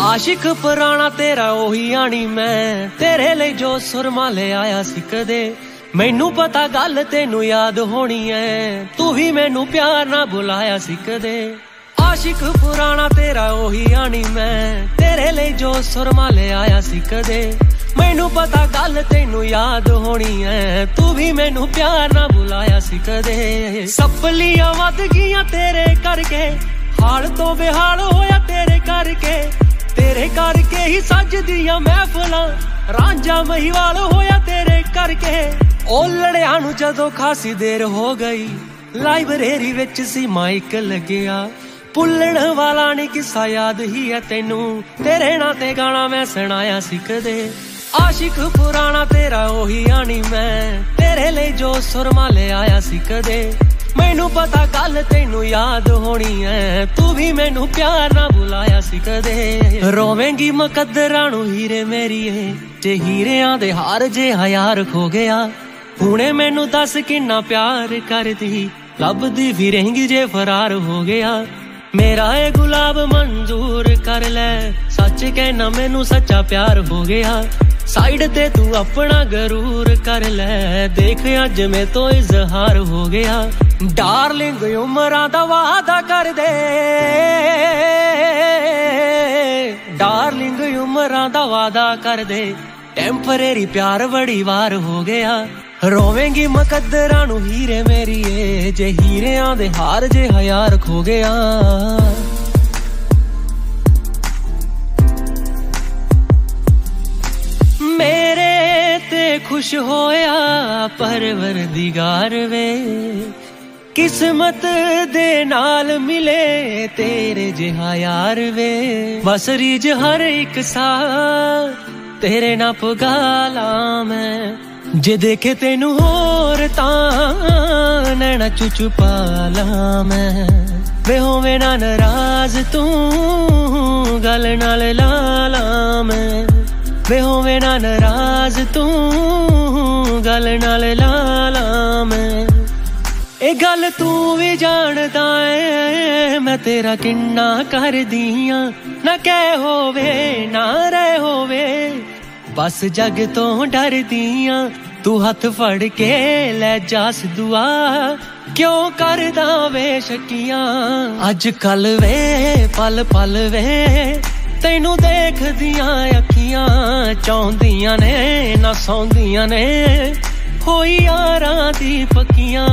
ਆਸ਼ਿਕ ਪੁਰਾਣਾ ਤੇਰਾ ਉਹੀ ਆਣੀ ਮੈਂ। ਤੇਰੇ ਲਈ ਜੋ ਸੁਰਮਾ ਲੈ ਆਇਆ ਸੀ ਕਦੇ। ਮੈਨੂੰ ਪਤਾ ਗੱਲ ਤੈਨੂੰ ਯਾਦ ਹੋਣੀ ਐ। ਤੂੰ ਵੀ ਮੈਨੂੰ ਪਿਆਰ ਨਾਲ ਬੁਲਾਇਆ ਸੀ ਕਦੇ। ਆਸ਼ਿਕ ਪੁਰਾਣਾ ਤੇਰਾ ਉਹੀ ਆਣੀ ਮੈਂ। ਤੇਰੇ ਲਈ ਜੋ ਸੁਰਮਾ ਲੈ ਆਇਆ ਸੀ ਕਦੇ। ਮੈਨੂੰ ਪਤਾ ਗੱਲ ਤੈਨੂੰ ਯਾਦ ਹੋਣੀ ਐ। ਤੂੰ ਵੀ ਮੈਨੂੰ ਪਿਆਰ ਨਾਲ ਬੁਲਾਇਆ ਸੀ ਕਦੇ। ਸੱਪਲੀਆਂ ਵੱਧ ਗਈਆਂ ਤੇਰੇ ਕਰਕੇ। ਹਾਲ ਤੋਂ ਬਿਹਾਲ ਹੋਇਆ ਤੇਰੇ ਕਰਕੇ। ਤੇਰੇ ਕਰਕੇ ਹੀ ਸੱਜਦੀਆਂ ਮਹਿਫਲਾਂ। ਰਾਂਝਾ ਮਹੀਵਾਲ ਹੋਇਆ ਤੇਰੇ ਕਰਕੇ। ਉਹ ਲੜਿਆ ਨੂੰ ਜਦੋਂ ਖਾਸੀ ਦੇਰ ਹੋ ਗਈ, ਲਾਇਬ੍ਰੇਰੀ ਵਿੱਚ ਸੀ ਮਾਈਕ ਲੱਗਿਆ। ਪੁੱਲਣ ਵਾਲਾ ਨਹੀਂ ਕਿੱਸਾ ਯਾਦ ਹੀ ਹੈ ਤੈਨੂੰ। ਤੇਰੇ ਨਾਂ ਤੇ ਗਾਣਾ ਮੈਂ ਸੁਣਾਇਆ ਸੀ ਕਦੇ। ਆਸ਼ਿਕ ਪੁਰਾਣਾ ਤੇਰਾ ਉਹੀ ਆਣੀ ਮੈਂ। ਤੇਰੇ ਲਈ ਜੋ ਸੁਰਮਾ ਲੈ ਆਇਆ ਸੀ ਕਦੇ। ਮੈਨੂੰ ਪਤਾ ਕੱਲ ਤੈਨੂੰ ਯਾਦ ਹੋਣੀ ਐ। ਤੂੰ ਵੀ ਮੈਨੂੰ ਪਿਆਰ ਨਾਲ ਬੁਲਾਇਆ ਸੀ ਕਦੇ। ਰੋਵੇਂਗੀ ਮੁਕੱਦਰਾਂ ਨੂੰ ਹੀਰੇ ਮੇਰੀਏ ਤੇ ਹੀਰਿਆਂ ਦੇ ਹਾਰ ਜੇ ਹਯਾਰ ਖੋ ਗਿਆ। ਹੁਣੇ ਮੈਨੂੰ ਦੱਸ ਕਿੰਨਾ ਪਿਆਰ ਕਰਦੀ, ਲੱਭਦੀ ਫਿਰੇਂਗੀ ਜੇ ਫਰਾਰ ਹੋ ਗਿਆ। ਮੇਰਾ ਇਹ ਗੁਲਾਬ ਮਨਜ਼ੂਰ ਕਰ ਲੈ, ਸੱਚ ਕਹਿਣਾ ਮੈਨੂੰ ਸੱਚਾ ਪਿਆਰ ਹੋ ਗਿਆ। ਸਾਈਡ ਤੇ ਤੂੰ ਆਪਣਾ ਗਰੂਰ ਕਰ ਲੈ। ਦੇਖ ਅੱਜ ਮੈਂ ਤੋਂ ਇਜ਼ਹਾਰ ਹੋ ਗਿਆ। ਡਾਰਲਿੰਗ ਉਮਰਾਂ ਦਾ ਵਾਅਦਾ ਕਰ ਦੇ। ਡਾਰਲਿੰਗ ਉਮਰਾਂ ਦਾ ਵਾਦਾ ਕਰ ਦੇ। ਟੈਂਪਰੇਰੀ ਪਿਆਰ ਬੜੀ ਵਾਰ ਹੋ ਗਿਆ। ਰੋਵੇਂਗੀ ਮੁਕੱਦਰਾਂ ਨੂੰ ਹੀਰੇ ਮੇਰੀਏ ਜੇ ਹੀਰਿਆਂ ਦੇ ਹਾਰ ਜੇ ਹਯਾਰ ਖੋ ਗਿਆ। ਖੁਸ਼ ਹੋਇਆ ਪਰਵਰਦੀਗਾਰ ਵੇ। ਕਿਸਮਤ ਦੇ ਨਾਲ ਮਿਲੇ ਤੇਰੇ ਜਿਹਾ ਯਾਰ ਵੇ। ਬਸ ਰੀਜ ਹਰ ਇੱਕ ਸਾ, ਤੇਰੇ ਨਾਲ ਪਗਾਲਾ ਮੈਂ। ਜੇ ਦੇਖੇ ਤੈਨੂੰ ਹੋਰ ਤਾਂ ਨੈਣਾ ਚੁਚੂ ਪਾਲਾ ਮੈਂ। ਵੇ ਹੋਵੇਂ ਨਾ ਨਾਰਾਜ਼ ਤੂੰ, ਗੱਲ ਨਾਲ ਲਾਲਾ ਮੈਂ। ਵੇ ਹੋਵੇਂ ਨਾ ਨਾਰਾਜ਼ ਤੂੰ, ਗੱਲ ਨਾਲ ਲਾਲਾ ਮੈਂ। ਇਹ ਗੱਲ ਤੂੰ ਵੀ ਜਾਣਦਾ ਏ, ਮੈਂ ਤੇਰਾ ਕਿੰਨਾ ਕਰਦੀ ਕਰਦੀਆਂ ਨਾ ਕਹਿ ਹੋਵੇ, ਨਾ ਰਹਿ ਹੋਵੇ, ਬਸ ਜਗ ਤੋਂ ਡਰਦੀ ਡਰਦੀਆਂ ਤੂੰ ਹੱਥ ਫੜ ਕੇ ਲੈ ਜਾ ਸਦੂਆ ਕਿਉਂ ਕਰਦਾ ਵੇ ਸ਼ਕੀਆਂ ਅੱਜ ਕੱਲ ਵੇ, ਪਲ ਪਲ ਵੇ ਤੈਨੂੰ ਦੇਖਦੀਆਂ ਅੱਖੀਆਂ ਚਾਹੁੰਦੀਆਂ ਨੇ ਨਾ ਸੌਂਦੀਆਂ ਨੇ। ਹੋਈ ਯਾਰਾਂ ਦੀ ਪੱਕੀਆਂ।